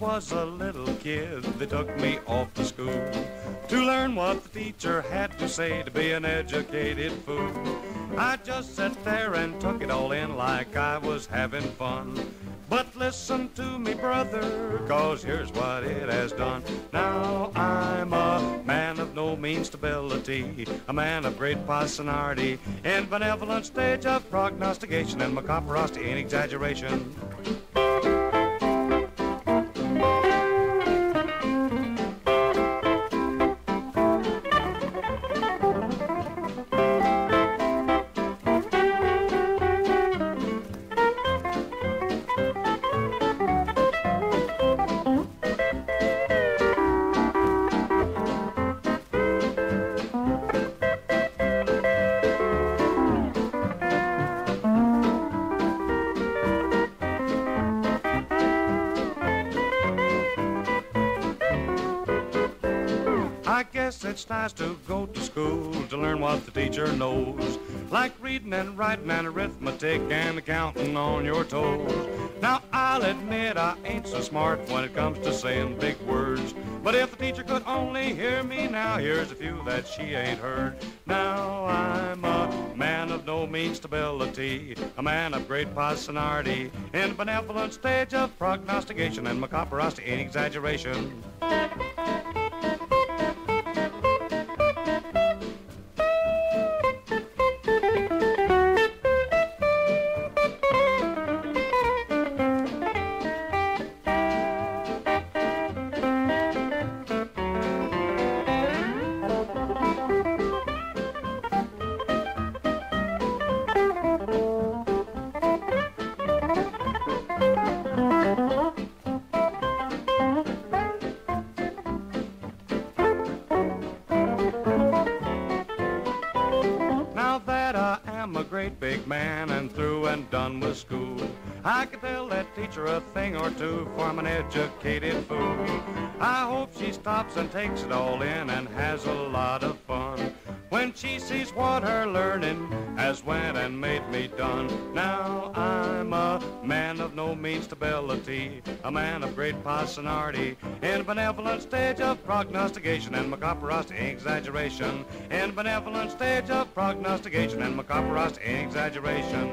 was a little kid, they took me off to school to learn what the teacher had to say to be an educated fool. I just sat there and took it all in like I was having fun. But listen to me, brother, cause here's what it has done. Now I'm a man of no mean stability, a man of great personality, in benevolent stage of prognostication and macabrosity in exaggeration. I guess it's nice to go to school to learn what the teacher knows. Like reading and writing and arithmetic and counting on your toes. Now I'll admit I ain't so smart when it comes to saying big words. But if the teacher could only hear me now, here's a few that she ain't heard. Now I'm a man of no mean stability, a man of great personality, in benevolent stage of prognostication and macabrosity in exaggeration. Great big man and through and done with school, I can tell that teacher a thing or two for I'm an educated fool. I hope she stops and takes it all in and has a lot of fun when she sees what her learning has went and made me done. Now I'm a man of no mean stability, a man of great personality, in benevolent stage of prognostication and macabrosity exaggeration, in benevolent stage of prognostication and macabrosity exaggeration.